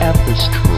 F true.